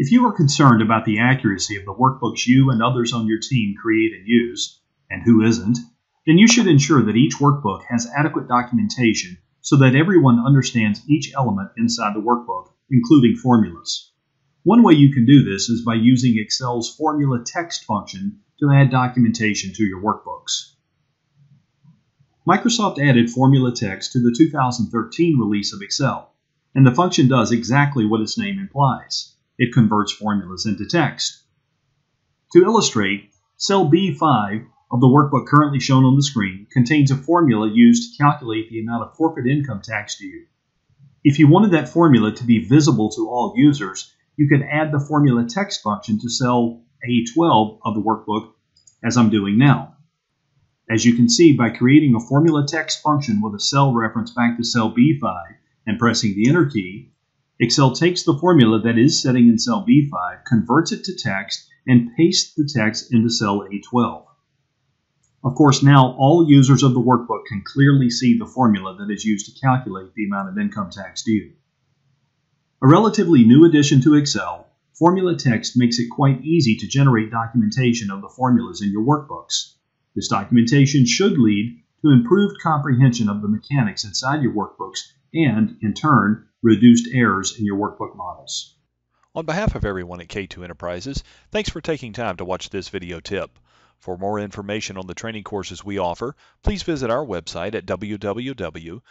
If you are concerned about the accuracy of the workbooks you and others on your team create and use, and who isn't, then you should ensure that each workbook has adequate documentation so that everyone understands each element inside the workbook, including formulas. One way you can do this is by using Excel's formula text function to add documentation to your workbooks. Microsoft added formula text to the 2013 release of Excel, and the function does exactly what its name implies. It converts formulas into text. To illustrate, cell B5 of the workbook currently shown on the screen contains a formula used to calculate the amount of corporate income tax due. If you wanted that formula to be visible to all users, you could add the formula text function to cell A12 of the workbook, as I'm doing now. As you can see, by creating a formula text function with a cell reference back to cell B5 and pressing the Enter key, Excel takes the formula that is setting in cell B5, converts it to text, and pastes the text into cell A12. Of course, now all users of the workbook can clearly see the formula that is used to calculate the amount of income tax due. A relatively new addition to Excel, Formula Text makes it quite easy to generate documentation of the formulas in your workbooks. This documentation should lead to improved comprehension of the mechanics inside your workbooks and, in turn, reduced errors in your workbook models. On behalf of everyone at K2 Enterprises, thanks for taking time to watch this video tip. For more information on the training courses we offer, please visit our website at www.k2e.com.